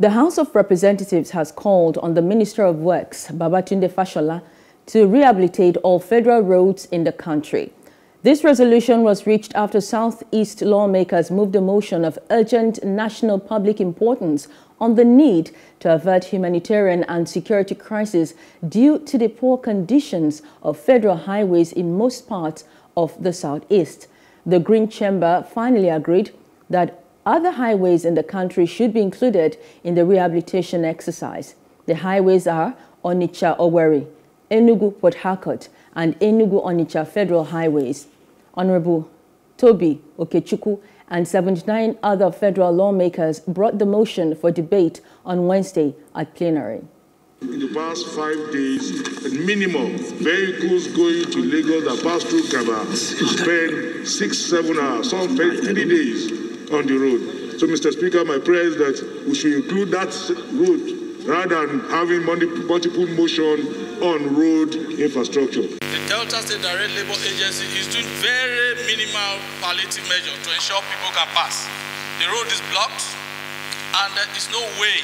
The House of Representatives has called on the Minister of Works, Babatunde Fashola, to rehabilitate all federal roads in the country. This resolution was reached after Southeast lawmakers moved a motion of urgent national public importance on the need to avert humanitarian and security crisis due to the poor conditions of federal highways in most parts of the Southeast. The Green Chamber finally agreed that other highways in the country should be included in the rehabilitation exercise. The highways are Onitsha-Owerri, Enugu-Port Harcourt, and Enugu-Onitsha Federal Highways. Honorable Toby Okechukwu and 79 other federal lawmakers brought the motion for debate on Wednesday at plenary. In the past five days, at minimum, vehicles going to Lagos that pass through Kaba spend six, seven hours, some spend three days on the road. So, Mr. Speaker, my prayer is that we should include that road rather than having multiple motion on road infrastructure. The Delta State Direct Labor Agency is doing very minimal palliative measures to ensure people can pass. The road is blocked, and there is no way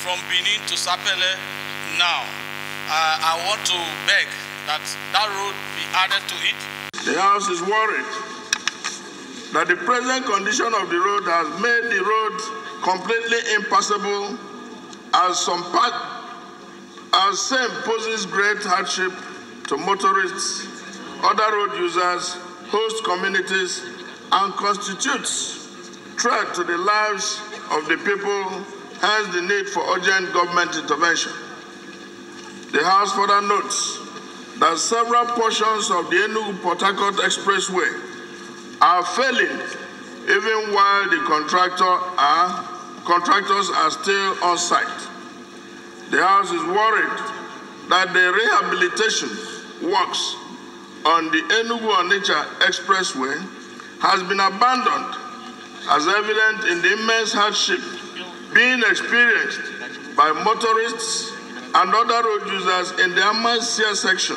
from Benin to Sapele now. Uh, I want to beg that that road be added to it. The House is worried that the present condition of the road has made the road completely impassable as some part as same poses great hardship to motorists, other road users, host communities, and constitutes threat to the lives of the people hence the need for urgent government intervention. The House further notes that several portions of the Enugu-Port Harcourt Expressway are failing even while the contractor are, contractors are still on site. The House is worried that the rehabilitation works on the Enugu-Onitsha Expressway has been abandoned as evident in the immense hardship being experienced by motorists and other road users in the Amasia section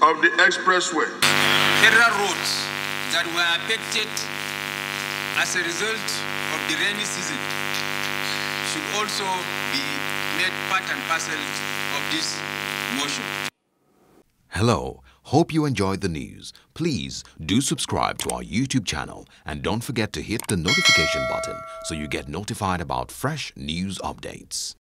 of the expressway. Federal roads that were affected as a result of the rainy season should also be made part and parcel of this motion. Hello. Hope you enjoyed the news. Please do subscribe to our YouTube channel and don't forget to hit the notification button so you get notified about fresh news updates.